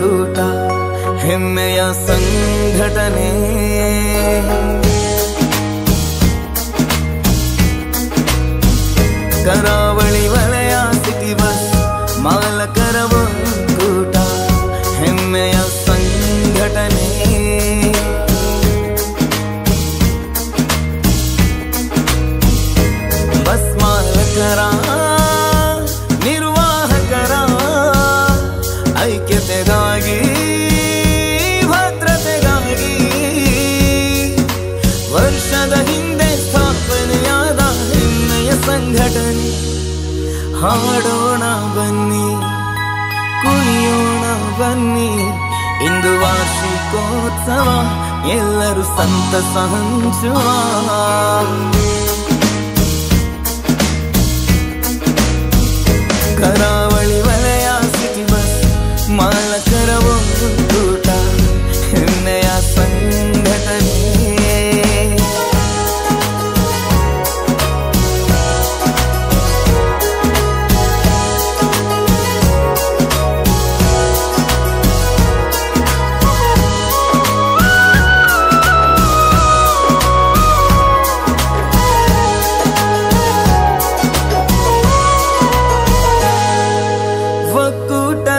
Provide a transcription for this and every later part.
ಕೂಟ ಹೆಮ್ಮೆಯ ಸಂಘಟನೆ. ಕರಾವಳಿ ಹಾಡೋಣ ಬನ್ನಿ ಕುಣಿಯೋಣ ಬನ್ನಿ. ಇಂದು ವಾರ್ಷಿಕೋತ್ಸವ ಎಲ್ಲರೂ ಸಂತಸ ಹಂಚುವ.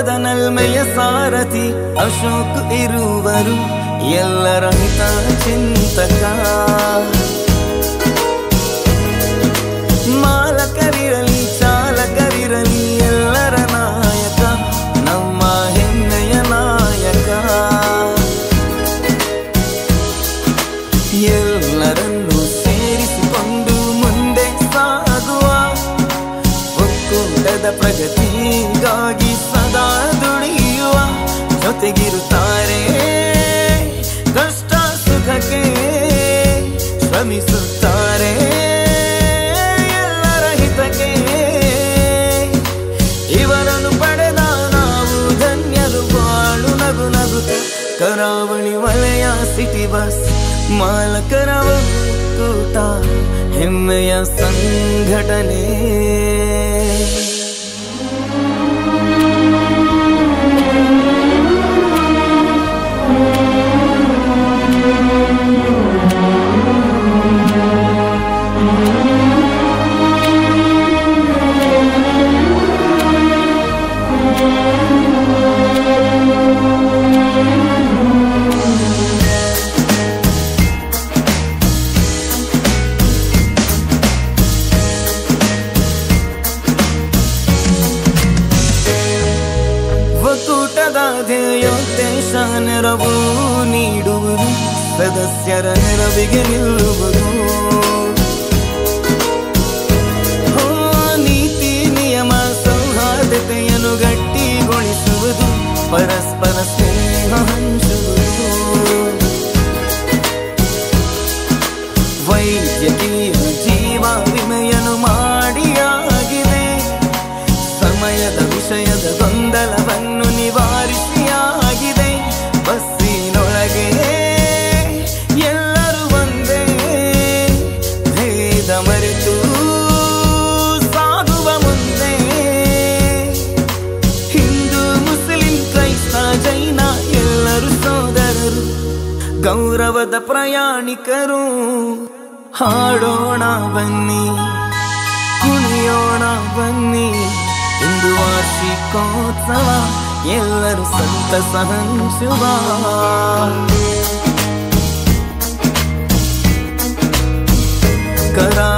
ಒಕ್ಕೂಟದ ನಲ್ಮೆಯ ಸಾರಥಿ ಅಶೋಕ್ ಇರುವರು ಎಲ್ಲರ ಹಿತ ಚಿಂತಕ ಮಾಲಕರಿರಲಿ ಚಾಲಕರಿರಲಿ ಎಲ್ಲರ ನಾಯಕ ನಮ್ಮ ಹೆಮ್ಮೆಯ ನಾಯಕ ಎಲ್ಲರನ್ನೂ ಸೇರಿಸಿಕೊಂಡು ಮುಂದೆ ಸಾಗುವ ಒಕ್ಕೂಟದ ಪ್ರಗತಿಗಾಗಿ ಜೊತೆಗಿರುತ್ತಾರೆ. ಕಷ್ಟ ಸುಖಕ್ಕೆ ಶ್ರಮಿಸುತ್ತಾರೆ. ಎಲ್ಲರ ಹಿತಕ್ಕೆ ಇವರನ್ನು ಪಡೆದ ನಾವು ಧನ್ಯರು ಬಾಳು ನಗು ನಗುತ್ತ ಕರಾವಳಿ ವಲಯ ಸಿಟಿ ಬಸ್ ಮಾಲಕರ ಒಕ್ಕೂಟ ಹೆಮ್ಮೆಯ ಸಂಘಟನೆ. ನೆರವು ನೀಡುವುದು ಸದಸ್ಯರ ನೆರವಿಗೆ ನಿಲ್ಲುವುದು. ನೀತಿ ನಿಯಮ ಸೌಹಾರ್ದತೆಯನ್ನು ಗಟ್ಟಿಗೊಳಿಸುವುದು ಪರಸ್ಪರ ಸ್ನೇಹ ಹಂಚುವುದು. ವೈದ್ಯಕೀಯ ಗೌರವದ ಪ್ರಯಾಣಿಕರು ಹಾಡೋಣ ಬನ್ನಿ ಕುಣಿಯೋಣ ಬನ್ನಿ. ಇಂದು ವಾರ್ಷಿಕೋತ್ಸವ ಎಲ್ಲರೂ ಸಂತಸ ಹಂಚುವ. ಕರಾವಳಿ